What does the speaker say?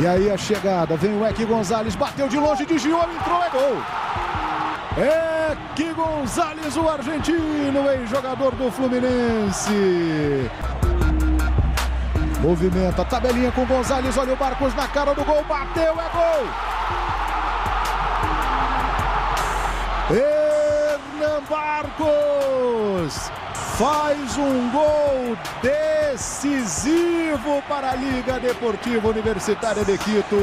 E aí a chegada, vem o Eque Gonzalez, bateu de longe, desviou, entrou, é gol. Eque Gonzalez, o argentino, ex-jogador do Fluminense. Movimenta, tabelinha com Gonzalez, olha o Barcos na cara do gol, bateu, é gol. Hernan Barcos faz um gol decisivo para a Liga Deportiva Universitária de Quito.